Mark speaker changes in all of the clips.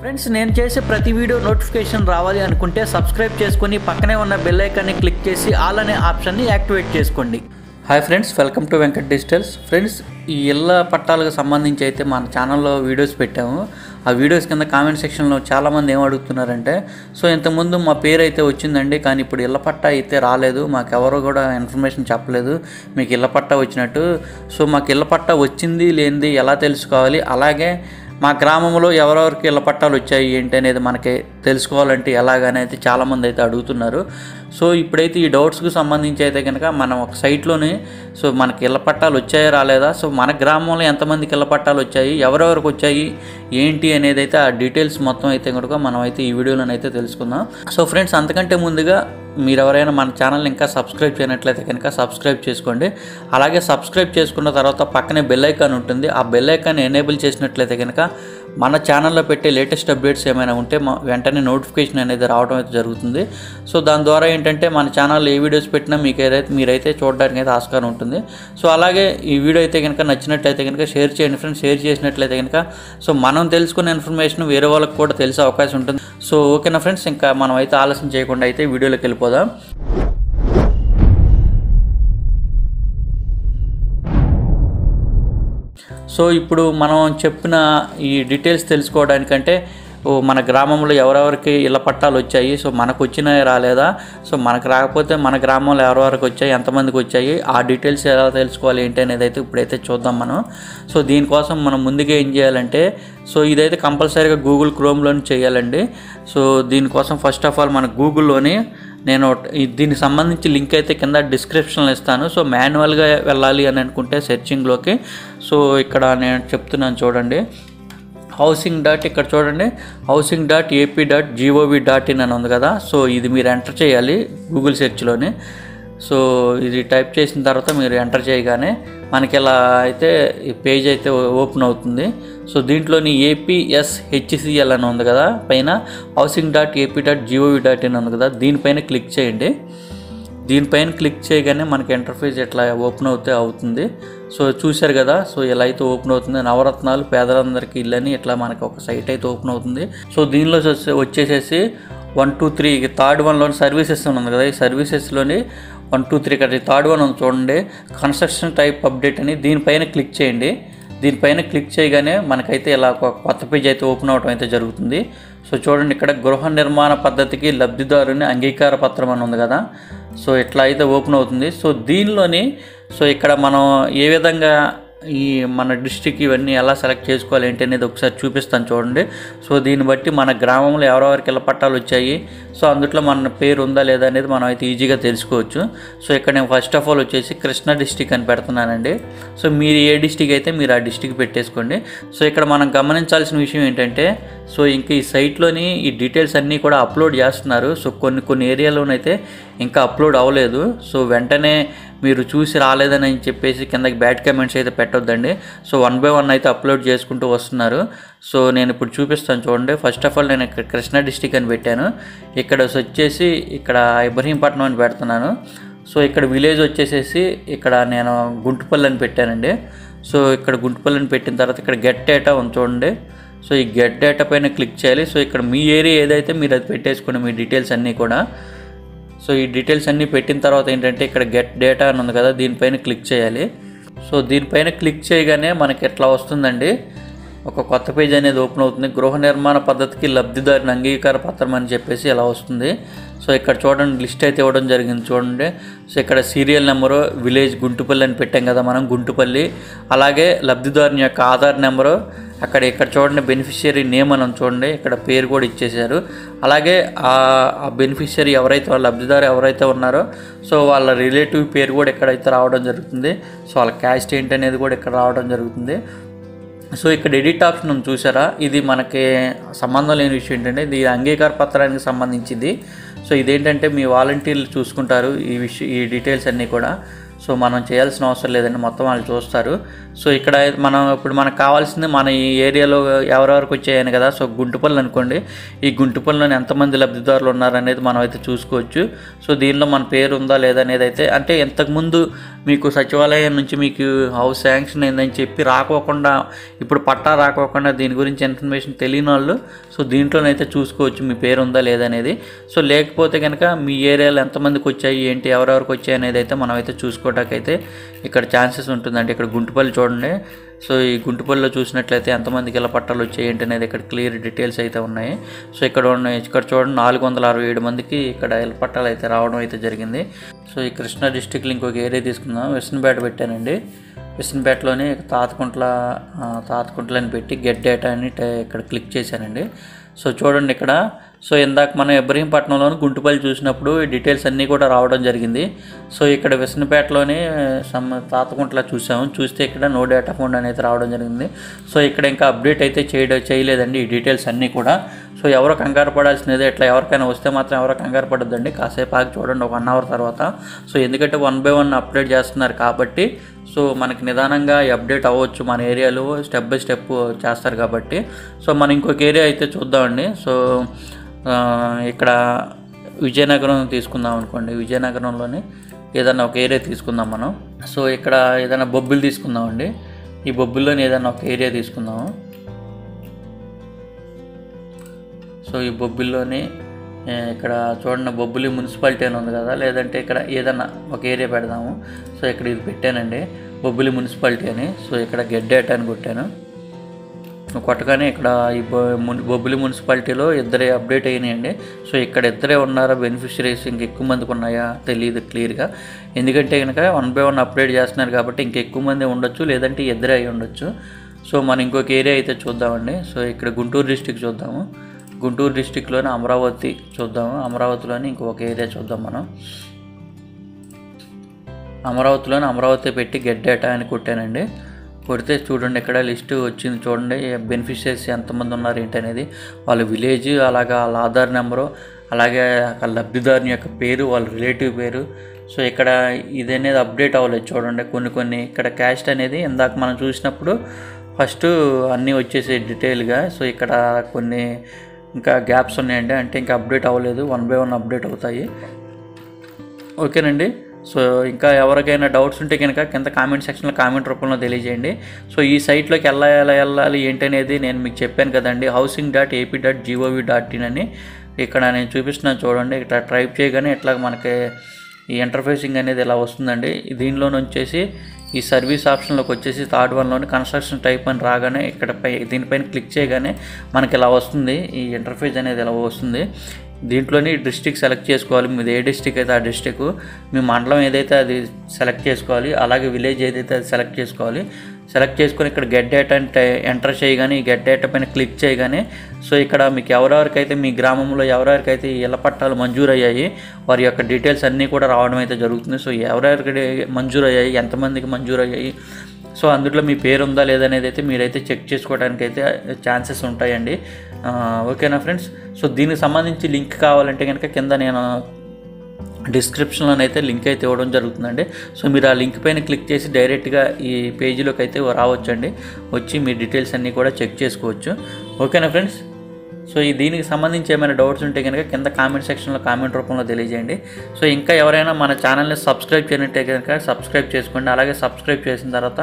Speaker 1: Friends నేను చేసే ప్రతి వీడియో నోటిఫికేషన్ రావాలి అనుకుంటే సబ్స్క్రైబ్ చేసుకుని పక్కనే ఉన్న బెల్ ఐకాన్ని క్లిక్ చేసి ఆల్ అనే ఆప్షన్ని యాక్టివేట్ చేసుకోండి. Hi friends welcome to Venkat digitals friends ఈ ఇళ్ళ పట్టాలకు సంబంధించి అయితే మన ఛానల్లో వీడియోస్ పెట్టాము. ఆ వీడియోస్ కింద కామెంట్ సెక్షన్లో చాలామంది ఏం అడుగుతున్నారంటే సో ఇంతకుముందు మా పేరు అయితే వచ్చిందండి కానీ ఇప్పుడు ఇళ్ళ పట్టా అయితే రాలేదు. మాకు ఎవరు కూడా ఇన్ఫర్మేషన్ చెప్పలేదు. మీకు ఇళ్ళ పట్టా వచ్చినట్టు. సో మాకు ఇళ్ళ పట్టా వచ్చింది లేనిది ఎలా తెలుసుకోవాలి? అలాగే మా గ్రామంలో ఎవరెవరికి ఇళ్ళ పట్టాలు వచ్చాయి ఏంటి అనేది మనకి తెలుసుకోవాలంటే ఎలాగనేది చాలామంది అయితే అడుగుతున్నారు. సో ఇప్పుడైతే ఈ డౌట్స్కి సంబంధించి అయితే కనుక మనం ఒక సైట్లోనే సో మనకి ఇళ్ళ పట్టాలు వచ్చాయా రాలేదా? సో మన గ్రామంలో ఎంతమందికి ఇళ్ళ పట్టాలు వచ్చాయి? ఎవరెవరికి వచ్చాయి? ఏంటి అనేది అయితే ఆ డీటెయిల్స్ మొత్తం అయితే కనుక మనం అయితే ఈ వీడియోలోనైతే తెలుసుకుందాం. సో ఫ్రెండ్స్ అంతకంటే ముందుగా మీరు ఎవరైనా మన ఛానల్ ఇంకా సబ్స్క్రైబ్ చేయనట్లయితే కనుక సబ్స్క్రైబ్ చేసుకోండి. అలాగే సబ్స్క్రైబ్ చేసుకున్న తర్వాత పక్కనే బెల్ ఐకాన్ ఉంటుంది. ఆ బెల్ ఐకాన్ ఎనేబుల్ చేసినట్లయితే కనుక మన ఛానల్లో పెట్టే లేటెస్ట్ అప్డేట్స్ ఏమైనా ఉంటే మా వెంటనే నోటిఫికేషన్ అనేది రావడం అయితే జరుగుతుంది. సో దాని ద్వారా ఏంటంటే మన ఛానల్లో ఏ వీడియోస్ పెట్టినా మీకు ఏదైతే మీరైతే చూడడానికి అయితే ఆస్కారం ఉంటుంది. సో అలాగే ఈ వీడియో అయితే కనుక నచ్చినట్లయితే కనుక షేర్ చేయండి ఫ్రెండ్స్ షేర్ చేసినట్లయితే కనుక. సో మనం తెలుసుకున్న ఇన్ఫర్మేషన్ వేరే వాళ్ళకి కూడా తెలిసే అవకాశం ఉంటుంది. సో ఓకేనా ఫ్రెండ్స్ ఇంకా మనం అయితే ఆలస్యం చేయకుండా అయితే వీడియోలోకి వెళ్ళిపోదాం. సో ఇప్పుడు మనం చెప్పిన ఈ డీటెయిల్స్ తెలుసుకోవడానికంటే మన గ్రామంలో ఎవరెవరికి ఇళ్ళ పట్టాలు వచ్చాయి సో మనకు వచ్చినాయి రాలేదా? సో మనకు రాకపోతే మన గ్రామంలో ఎవరెవరికి వచ్చాయి ఎంతమందికి వచ్చాయి ఆ డీటెయిల్స్ ఎలా తెలుసుకోవాలి ఏంటి అనేది అయితే ఇప్పుడైతే చూద్దాం మనం. సో దీనికోసం మనం ముందుగా ఏం చేయాలంటే సో ఇదైతే కంపల్సరీగా గూగుల్ క్రోమ్లోని చేయాలండి. సో దీనికోసం ఫస్ట్ ఆఫ్ ఆల్ మన గూగుల్లోని నేను దీనికి సంబంధించి లింక్ అయితే కింద డిస్క్రిప్షన్లో ఇస్తాను. సో మాన్యువల్గా వెళ్ళాలి అని అనుకుంటే సెర్చింగ్లోకి. సో ఇక్కడ నేను చెప్తున్నాను చూడండి. హౌసింగ్ డాట్ ఇక్కడ చూడండి. Housing dot AP dot GOV dot in అని ఉంది కదా. సో ఇది మీరు ఎంటర్ చేయాలి గూగుల్ సెర్చ్లోని సో ఇది టైప్ చేసిన తర్వాత మీరు ఎంటర్ చేయగానే మనకి ఇలా అయితే ఈ పేజ్ అయితే ఓపెన్ అవుతుంది. సో దీంట్లోని ఏపీఎస్ హెచ్సిఎల్ అని ఉంది కదా. పైన housing dot AP dot GOV dot in ఉంది కదా. దీనిపైన క్లిక్ చేయండి. దీనిపైన క్లిక్ చేయగానే మనకి ఇంటర్ఫేస్ ఎట్లా ఓపెన్ అవుతే అవుతుంది. సో చూశారు కదా సో ఇలా అయితే ఓపెన్ అవుతుంది నవరత్నాలు పేదలందరికీ ఇల్లని ఇట్లా మనకి ఒక సైట్ అయితే ఓపెన్ అవుతుంది. సో దీనిలో వచ్చేసేసి వన్ టూ త్రీ థర్డ్ వన్లో సర్వీసెస్ ఉంది కదా ఈ సర్వీసెస్లోని వన్ టూ త్రీ ఇక్కడ థర్డ్ వన్ ఉంది చూడండి. కన్స్ట్రక్షన్ టైప్ అప్డేట్ అని దీనిపైన క్లిక్ చేయండి. దీనిపైన క్లిక్ చేయగానే మనకైతే ఇలా ఒక కొత్త పేజ్ అయితే ఓపెన్ అవడం అయితే జరుగుతుంది. సో చూడండి ఇక్కడ గృహ నిర్మాణ పద్ధతికి లబ్ధిదారుని అంగీకార పత్రం అని ఉంది కదా. సో ఇట్లా అయితే ఓపెన్ అవుతుంది. సో దీనిలోని సో ఇక్కడ మనం ఏ విధంగా ఈ మన డిస్టిక్ ఇవన్నీ ఎలా సెలెక్ట్ చేసుకోవాలి ఏంటి అనేది ఒకసారి చూపిస్తాను చూడండి. సో దీన్ని బట్టి మన గ్రామంలో ఎవరెవరికి ఇళ్ళ పట్టాలు వచ్చాయి సో అందుట్లో మన పేరు ఉందా లేదా అనేది మనం అయితే ఈజీగా తెలుసుకోవచ్చు. సో ఇక్కడ నేను ఫస్ట్ ఆఫ్ ఆల్ వచ్చేసి కృష్ణా డిస్టిక్ అని పెడుతున్నానండి. సో మీరు ఏ డిస్టిక్ అయితే మీరు ఆ డిస్టిక్ పెట్టేసుకోండి. సో ఇక్కడ మనం గమనించాల్సిన విషయం ఏంటంటే సో ఇంక ఈ సైట్లోని ఈ డీటెయిల్స్ అన్నీ కూడా అప్లోడ్ చేస్తున్నారు. సో కొన్ని కొన్ని ఏరియాలోనైతే ఇంకా అప్లోడ్ అవ్వలేదు. సో వెంటనే మీరు చూసి రాలేదని చెప్పేసి కిందకి బ్యాడ్ కామెంట్స్ అయితే పెట్టొద్దండి. సో వన్ బై వన్ అయితే అప్లోడ్ చేసుకుంటూ వస్తున్నారు. సో నేను ఇప్పుడు చూపిస్తాను చూడండి. ఫస్ట్ ఆఫ్ ఆల్ నేను ఇక్కడ కృష్ణా డిస్టిక్ అని పెట్టాను. ఇక్కడ వచ్చేసి ఇక్కడ ఇబ్రహీంపట్నం అని పెడుతున్నాను. సో ఇక్కడ విలేజ్ వచ్చేసేసి ఇక్కడ నేను గుంటుపల్లి అని పెట్టానండి. సో ఇక్కడ గుంటుపల్లి అని పెట్టిన తర్వాత ఇక్కడ గెట్ డేటా ఉంది చూడండి. సో ఈ గెట్ డేటా పైన క్లిక్ చేయాలి. సో ఇక్కడ మీ ఏరియా ఏదైతే మీరు అది పెట్టేసుకోండి మీ డీటెయిల్స్ అన్నీ కూడా. సో ఈ డీటెయిల్స్ అన్నీ పెట్టిన తర్వాత ఏంటంటే ఇక్కడ గెట్ డేటా అని ఉంది కదా దీనిపైన క్లిక్ చేయాలి. సో దీనిపైన క్లిక్ చేయగానే మనకి ఎట్లా వస్తుందండి? ఒక కొత్త పేజ్ అనేది ఓపెన్ అవుతుంది. గృహ నిర్మాణ పద్ధతికి లబ్ధిదారుని అంగీకార పత్రం అని చెప్పేసి ఇలా వస్తుంది. సో ఇక్కడ చూడండి లిస్ట్ అయితే ఇవ్వడం జరిగింది చూడండి. సో ఇక్కడ సీరియల్ నెంబరు విలేజ్ గుంటుపల్లి అని పెట్టాం కదా మనం గుంటుపల్లి. అలాగే లబ్ధిదారుని యొక్క ఆధార్ నెంబరు అక్కడ ఇక్కడ చూడండి బెనిఫిషియరీ నేమ్ అని చూడండి. ఇక్కడ పేరు కూడా ఇచ్చేశారు. అలాగే ఆ బెనిఫిషియరీ ఎవరైతే వాళ్ళ లబ్ధిదారు ఎవరైతే ఉన్నారో సో వాళ్ళ రిలేటివ్ పేరు కూడా ఎక్కడైతే రావడం జరుగుతుంది సో వాళ్ళ క్యాస్ట్ ఏంటి అనేది కూడా ఇక్కడ రావడం జరుగుతుంది. సో ఇక్కడ ఎడిట్ ఆప్షన్ చూసారా? ఇది మనకి సంబంధం లేని విషయం ఏంటంటే ఇది అంగీకార పత్రానికి సంబంధించింది. సో ఇదేంటంటే మీ వాలంటీర్లు చూసుకుంటారు ఈ విషయం ఈ డీటెయిల్స్ అన్నీ కూడా. సో మనం చేయాల్సిన అవసరం లేదండి మొత్తం వాళ్ళు చూస్తారు. సో ఇక్కడ మనం ఇప్పుడు మనకు కావాల్సింది మన ఈ ఏరియాలో ఎవరెవరికి వచ్చాయని కదా సో గుంటుపల్లి అనుకోండి. ఈ గుంటుపల్లిలోని ఎంతమంది లబ్ధిదారులు ఉన్నారనేది మనం అయితే చూసుకోవచ్చు. సో దీనిలో మన పేరు ఉందా లేదా అనేది అయితే అంటే ఇంతకుముందు మీకు సచివాలయం నుంచి మీకు హౌస్ శాంక్షన్ అయిందని చెప్పి రాకోకుండా ఇప్పుడు పట్టా రాకోకుండా దీని గురించి ఇన్ఫర్మేషన్ తెలియని వాళ్ళు సో దీంట్లోనైతే చూసుకోవచ్చు మీ పేరు ఉందా లేదనేది సో లేకపోతే కనుక మీ ఏరియాలో ఎంతమందికి వచ్చాయి ఏంటి ఎవరెవరికి వచ్చాయి అనేది అయితే మనం అయితే ఇక్కడ ఛాన్సెస్ ఉంటుందండి. ఇక్కడ గుంటుపల్లి చూడండి. సో ఈ గుంటుపల్లిలో చూసినట్లయితే ఎంతమందికి ఇలా పట్టాలు వచ్చాయి ఏంటి అనేది ఇక్కడ క్లియర్ డీటెయిల్స్ అయితే ఉన్నాయి. సో ఇక్కడ ఉన్నాయి ఇక్కడ చూడండి నాలుగు వందల అరవై ఏడు మందికి ఇక్కడ ఇళ్ళ పట్టాలు అయితే రావడం అయితే జరిగింది. సో ఈ కృష్ణా డిస్టిక్లో ఇంకొక ఏరియా తీసుకుందాం. విష్ణుపేట పెట్టానండి. విష్ణుపేటలోని తాతకుంట్ల తాతకుంట్లని తాతకుంట్ల పెట్టి గెట్ డేటా అని ఇక్కడ క్లిక్ చేశానండి. సో చూడండి ఇక్కడ సో ఇందాక మనం ఇబ్రహీంపట్నంలోని గుంటుపల్లి చూసినప్పుడు ఈ డీటెయిల్స్ అన్నీ కూడా రావడం జరిగింది. సో ఇక్కడ విసనపేటలోని సమ్ తాతకుంట్ల చూసాము. చూస్తే ఇక్కడ నో డేటా ఫోన్ అనేది రావడం జరిగింది. సో ఇక్కడ ఇంకా అప్డేట్ అయితే చేయడం చేయలేదండి ఈ డీటెయిల్స్ అన్నీ కూడా. సో ఎవరు కంగారు పడాల్సినది ఇట్లా ఎవరికైనా వస్తే మాత్రం ఎవరు కంగారు పడద్దండి. కాసేపు ఆగి చూడండి ఒక వన్ అవర్ తర్వాత. సో ఎందుకంటే వన్ బై వన్ అప్డేట్ చేస్తున్నారు కాబట్టి సో మనకి నిదానంగా అప్డేట్ అవ్వచ్చు. మన ఏరియాలో స్టెప్ బై స్టెప్ చేస్తారు కాబట్టి. సో మనం ఇంకొక ఏరియా అయితే చూద్దామండి. సో ఇక్కడ విజయనగరం తీసుకుందాం అనుకోండి. విజయనగరంలోని ఏదైనా ఒక ఏరియా తీసుకుందాం మనం. సో ఇక్కడ ఏదైనా బొబ్బులు తీసుకుందామండి. ఈ బొబ్బిల్లోని ఏదైనా ఒక ఏరియా తీసుకుందాము. సో ఈ బొబ్బిల్లోని ఇక్కడ చూడండి బొబ్బిలి మున్సిపాలిటీ అని ఉంది కదా. లేదంటే ఇక్కడ ఏదన్నా ఒక ఏరియా పెడదాము. సో ఇక్కడ ఇది పెట్టానండి. బొబ్బిలి మున్సిపాలిటీ అని. సో ఇక్కడ గెడ్డేట అని కొట్టాను. కొట్టగానే ఇక్కడ ఈ బొబ్బిలి మున్సిపాలిటీలో ఇద్దరే అప్డేట్ అయినాయండి. సో ఇక్కడ ఇద్దరే ఉన్నారా? బెనిఫిషరీస్ ఇంక ఎక్కువ మందికి ఉన్నాయా? తెలియదు క్లియర్గా. ఎందుకంటే కనుక వన్ బై వన్ అప్డేట్ చేస్తున్నారు కాబట్టి ఇంక ఎక్కువ మంది ఉండొచ్చు లేదంటే ఇద్దరే అయి ఉండొచ్చు. సో మనం ఇంకొక ఏరియా అయితే చూద్దామండి. సో ఇక్కడ గుంటూరు డిస్టిక్ చూద్దాము. గుంటూరు డిస్టిక్లోని అమరావతి చూద్దాము. అమరావతిలోని ఇంకొక ఏరియా చూద్దాం మనం. అమరావతిలోని అమరావతి పెట్టి గెట్ డేటా అని కొట్టానండి. కొడితే చూడండి ఇక్కడ లిస్ట్ వచ్చింది చూడండి బెనిఫిషరీస్ ఎంతమంది ఉన్నారు ఏంటి అనేది వాళ్ళ విలేజ్ అలాగా వాళ్ళ ఆధార్ నెంబరు అలాగే ఆ లబ్ధిదారుని యొక్క పేరు వాళ్ళ రిలేటివ్ పేరు. సో ఇక్కడ ఇది అనేది అప్డేట్ అవ్వలేదు చూడండి. కొన్ని కొన్ని ఇక్కడ క్యాస్ట్ అనేది ఇందాక మనం చూసినప్పుడు ఫస్ట్ అన్నీ వచ్చేసి డీటెయిల్గా సో ఇక్కడ కొన్ని ఇంకా గ్యాప్స్ ఉన్నాయండి. అంటే ఇంకా అప్డేట్ అవ్వలేదు. వన్ బై వన్ అప్డేట్ అవుతాయి. ఓకేనండి? సో ఇంకా ఎవరికైనా డౌట్స్ ఉంటే కనుక కింద కామెంట్ సెక్షన్లో కామెంట్ రూపంలో తెలియజేయండి. సో ఈ సైట్లోకి ఎలా ఎలా వెళ్ళాలి ఏంటి అనేది నేను మీకు చెప్పాను కదండి. Housing dot AP dot GOV dot in అని ఇక్కడ నేను చూపిస్తున్నాను చూడండి. ఇట్లా టైప్ చేయగానే ఇట్లా మనకి ఈ ఇంటర్ఫేసింగ్ అనేది ఇలా వస్తుందండి. దీనిలో వచ్చేసి ఈ సర్వీస్ ఆప్షన్లోకి వచ్చేసి థర్డ్ వన్లోని కన్స్ట్రక్షన్ టైప్ అని రాగానే ఇక్కడ పై దీనిపైన క్లిక్ చేయగానే మనకి ఇలా వస్తుంది. ఈ ఇంటర్ఫేస్ అనేది ఇలా వస్తుంది. దీంట్లోని డిస్టిక్ సెలెక్ట్ చేసుకోవాలి. మీది ఏ డిస్టిక్ అయితే ఆ డిస్టిక్ మీ మండలం ఏదైతే అది సెలెక్ట్ చేసుకోవాలి అలాగే విలేజ్ ఏదైతే అది సెలెక్ట్ చేసుకోవాలి. సెలెక్ట్ చేసుకొని ఇక్కడ గెట్ డేటా అంటే ఎంటర్ చేయగానే ఈ గెట్ డేటా పైన క్లిక్ చేయగానే సో ఇక్కడ మీకు ఎవరెవరికైతే మీ గ్రామంలో ఎవరెవరికైతే ఈ ఇళ్ళ పట్టాలు మంజూరు అయ్యాయి వారి యొక్క డీటెయిల్స్ అన్నీ కూడా రావడం అయితే జరుగుతుంది. సో ఎవరెవరికి మంజూరు అయ్యాయి ఎంతమందికి మంజూరు అయ్యాయి సో అందులో మీ పేరు ఉందా లేదనేది అయితే మీరైతే చెక్ చేసుకోవడానికి అయితే ఛాన్సెస్ ఉంటాయండి. ఓకేనా ఫ్రెండ్స్? సో దీనికి సంబంధించి లింక్ కావాలంటే కనుక కింద నేను డిస్క్రిప్షన్లో అయితే లింక్ అయితే ఇవ్వడం జరుగుతుందండి. సో మీరు ఆ లింక్ పైన క్లిక్ చేసి డైరెక్ట్గా ఈ పేజీలోకి అయితే రావచ్చండి. వచ్చి మీ డీటెయిల్స్ అన్నీ కూడా చెక్ చేసుకోవచ్చు. ఓకేనా ఫ్రెండ్స్? సో ఈ దీనికి సంబంధించి ఏమైనా డౌట్స్ ఉంటే కనుక కింద కామెంట్ సెక్షన్లో కామెంట్ రూపంలో తెలియజేయండి. సో ఇంకా ఎవరైనా మన ఛానల్ని సబ్స్క్రైబ్ చేయనట్టే కనుక సబ్స్క్రైబ్ చేసుకోండి. అలాగే సబ్స్క్రైబ్ చేసిన తర్వాత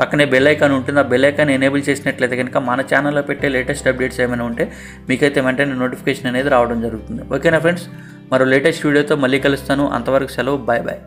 Speaker 1: పక్కనే బెల్ ఐకాన్ ఉంటుంది. ఆ బెల్ ఐకాన్ ఎనేబుల్ చేసినట్లయితే కనుక మన ఛానల్లో పెట్టే లేటెస్ట్ అప్డేట్స్ ఏమైనా ఉంటే మీకైతే వెంటనే నోటిఫికేషన్ అనేది రావడం జరుగుతుంది. ఓకేనా ఫ్రెండ్స్? మరో లేటెస్ట్ వీడియోతో మళ్ళీ కలుస్తాను. అంతవరకు సెలవు. Bye bye.